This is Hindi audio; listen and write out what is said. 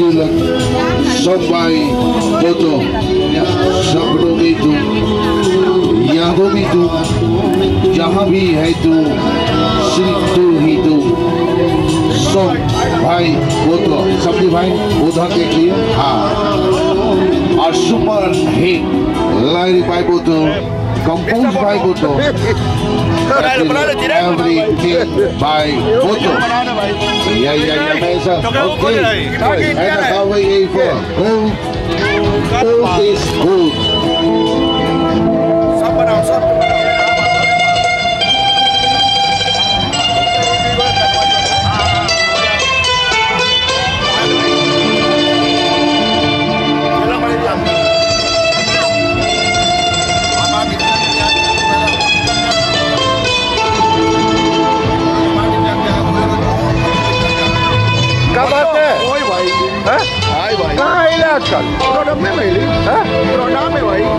सब भाई फ़ोटो सपनों में तुम यादों में तुम जहाँ भी है तू सिर्फ़ तू ही तू सब भाई फ़ोटो सबके भाई उधर देख लिए हाँ और सुपर हिट लाइरी भाई photo कंपोज भाई फोटो everything by photo या या या मैं सब ओके ऐसा था वही यही for gold gold is good भाई। हैं? हाय भाई कहाँ है आजकल प्रोग्राम में भाई हैं? प्रोग्राम में भाई।